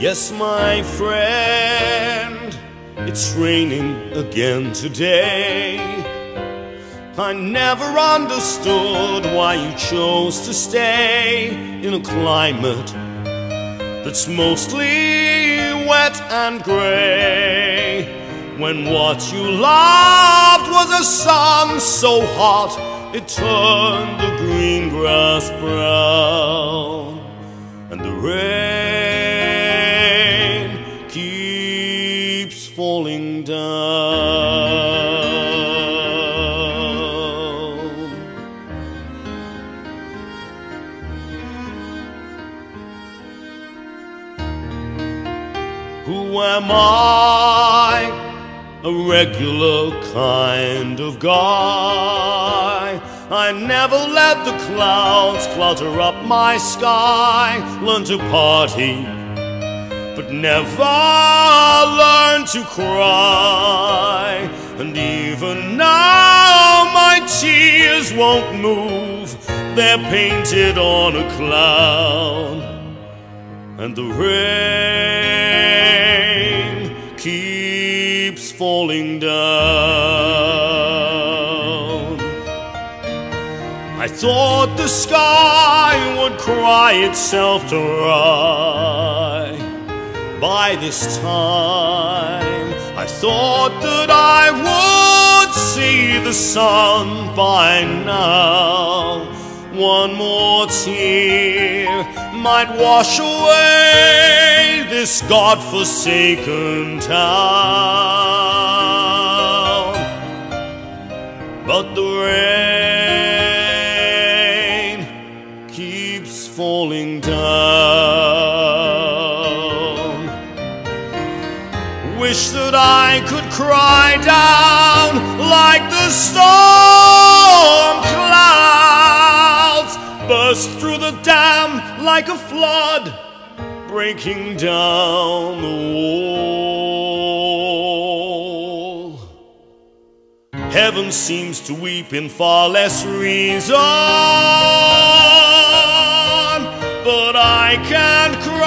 Yes, my friend, it's raining again today. I never understood why you chose to stay in a climate that's mostly wet and gray. When what you loved was a sun so hot it turned the green grass brown, and the rain falling down. Who am I? A regular kind of guy. I never let the clouds clutter up my sky. Learn to party, but never learn to cry. And even now, my tears won't move. They're painted on a cloud and the rain keeps falling down. I thought the sky would cry itself to dry by this time. I thought that I would see the sun by now. One more tear might wash away this God-forsaken town. But the rain keeps falling down. Wish that I could cry down like the storm clouds burst through the dam like a flood, breaking down the wall. Heaven seems to weep in far less reason, but I can't cry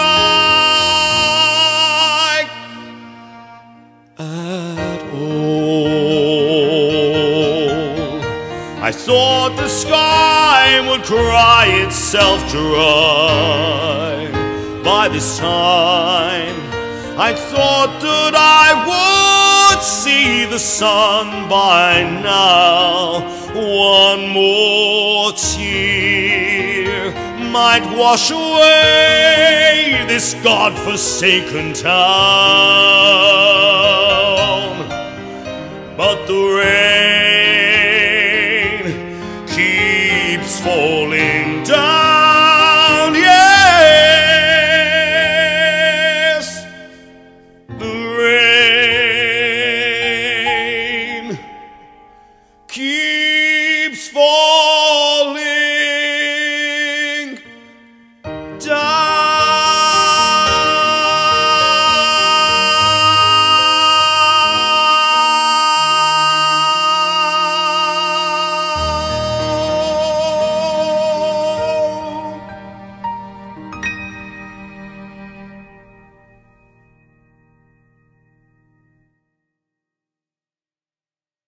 I thought the sky would cry itself dry by this time. I thought that I would see the sun by now. One more tear might wash away this God-forsaken town. But the rain falling down. Yes, the rain keeps.